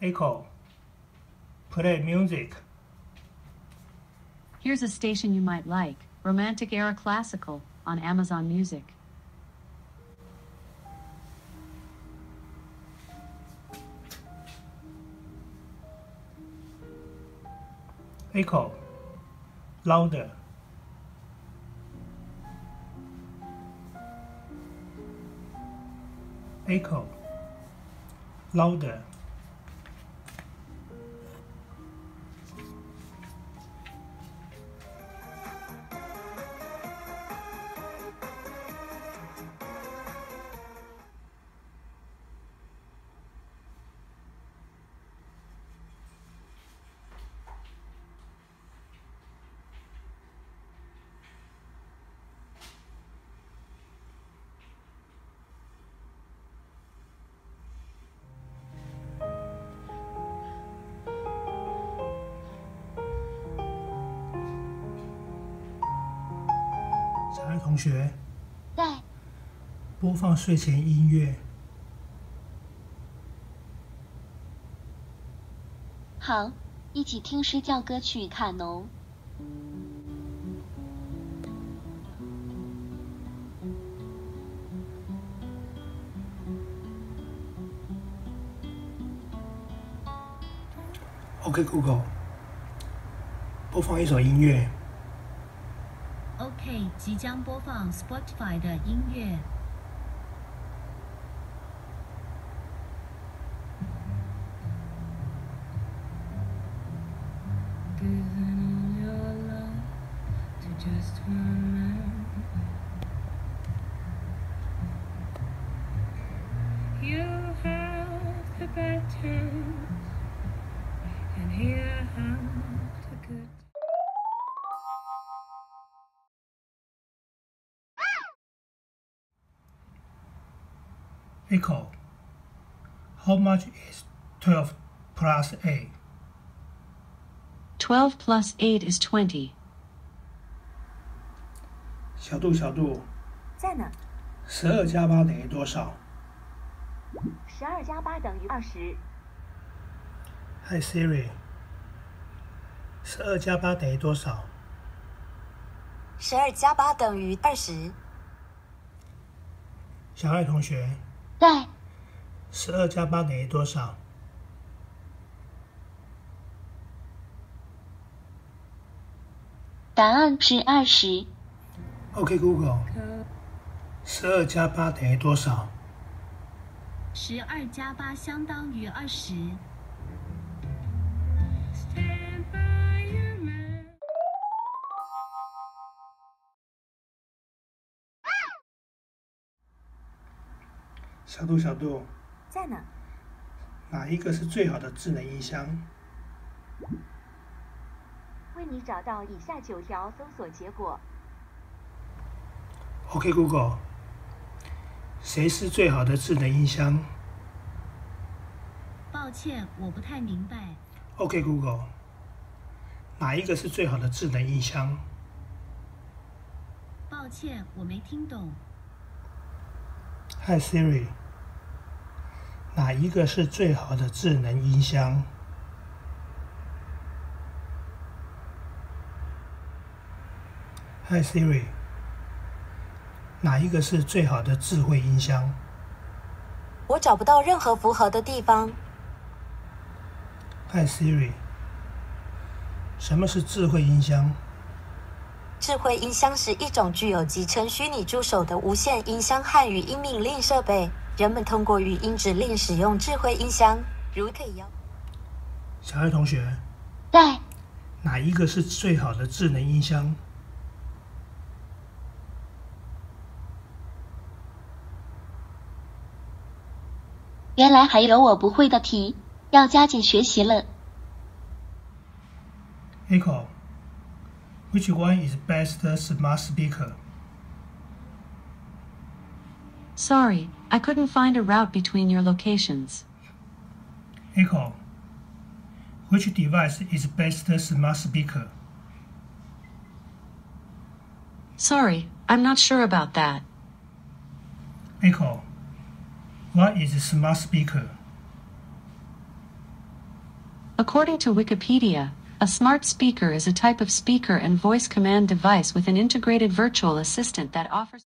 ACOL. Play music. Here's a station you might like Romantic Era Classical on Amazon Music. Echo. Louder. Echo. Louder. 小爱同学，在播放睡前音乐。好，一起听睡觉歌曲卡农。OK Google，播放一首音乐。OK，即将播放 Spotify 的音乐。，Echo。How much is twelve plus eight? 12 plus 8 is 20. 小度，小度，在呢。十二加八等于多少十二加八等于二十。？Hi Siri，十二加八等于多少？十二加八等于二十。小爱同学，在十二加八等于多少？答案是二十。OK Google，十二加八等于多少？十二加八相当于二十。小度，小度，在呢。哪一个是最好的智能音箱为你找到以下九条搜索结果：？OK Google，谁是最好的智能音箱抱歉，我不太明白。？OK Google，哪一个是最好的智能音箱抱歉，我没听懂。？Hi Siri，哪一个是最好的智能音箱？Hi Siri，哪一个是最好的智慧音箱我找不到任何符合的地方。？Hi Siri，什么是智慧音箱智慧音箱是一种具有集成虚拟助手的无线音箱和语音命令设备。人们通过语音指令使用智慧音箱，如可以要。小爱同学，在哪一个是最好的智能音箱？原来还有我不会的题，要加紧学习了。Echo. Which one is best smart speaker? Sorry, I couldn't find a route between your locations. Echo. Which device is best smart speaker? Sorry, I'm not sure about that. Echo. What is a smart speaker? According to Wikipedia, a smart speaker is a type of speaker and voice command device with an integrated virtual assistant that offers